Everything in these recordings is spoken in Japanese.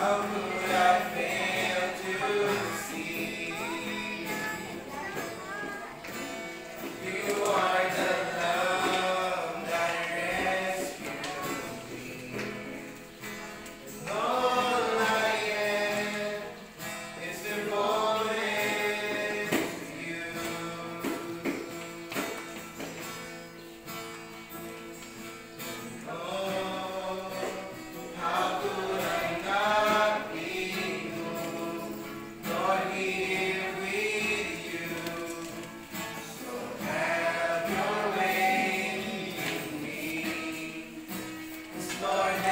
Um, Lord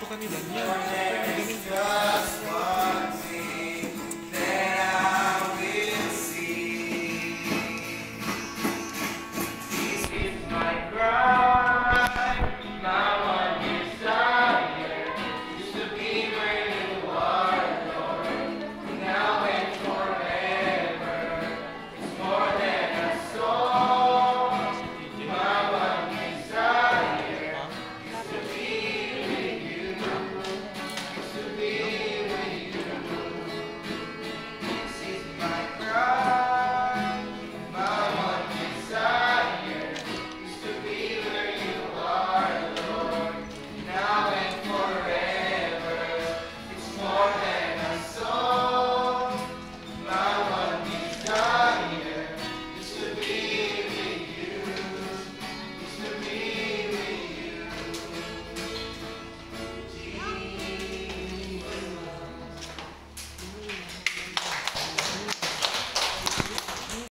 とか見るの似合う